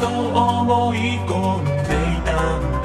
と思い込んでいた。んだ